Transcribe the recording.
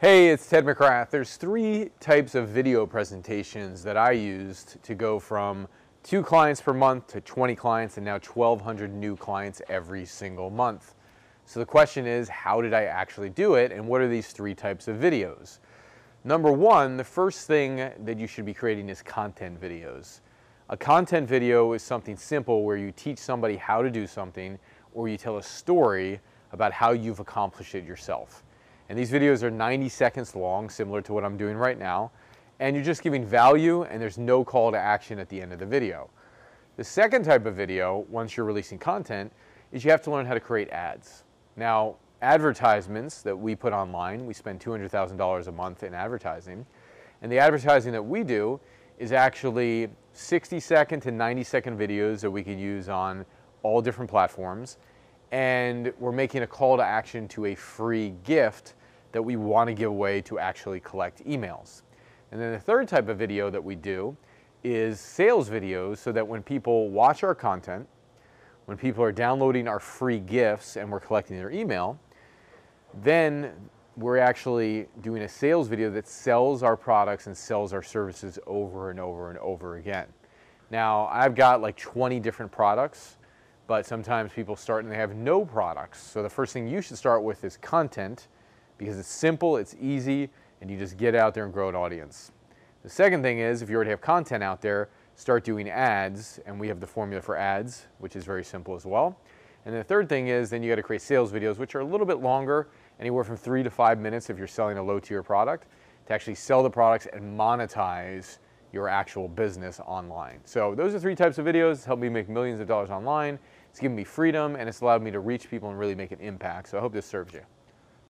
Hey, it's Ted McGrath. There's three types of video presentations that I used to go from two clients per month to 20 clients and now 1,200 new clients every single month. So the question is, how did I actually do it and what are these three types of videos? Number one, the first thing that you should be creating is content videos. A content video is something simple where you teach somebody how to do something or you tell a story about how you've accomplished it yourself. And these videos are 90 seconds long, similar to what I'm doing right now. And you're just giving value and there's no call to action at the end of the video. The second type of video, once you're releasing content, is you have to learn how to create ads. Now, advertisements that we put online, we spend $200,000 a month in advertising. And the advertising that we do is actually 60 second to 90 second videos that we can use on all different platforms. And we're making a call to action to a free gift that we want to give away to actually collect emails. And then the third type of video that we do is sales videos so that when people watch our content, when people are downloading our free gifts and we're collecting their email, then we're actually doing a sales video that sells our products and sells our services over and over and over again. Now, I've got like 20 different products, but sometimes people start and they have no products. So the first thing you should start with is content because it's simple, it's easy, and you just get out there and grow an audience. The second thing is, if you already have content out there, start doing ads, and we have the formula for ads, which is very simple as well. And the third thing is, then you got to create sales videos, which are a little bit longer, anywhere from three to five minutes if you're selling a low tier product, to actually sell the products and monetize your actual business online. So those are three types of videos. It's helped me make millions of dollars online. It's given me freedom and it's allowed me to reach people and really make an impact. So I hope this serves you.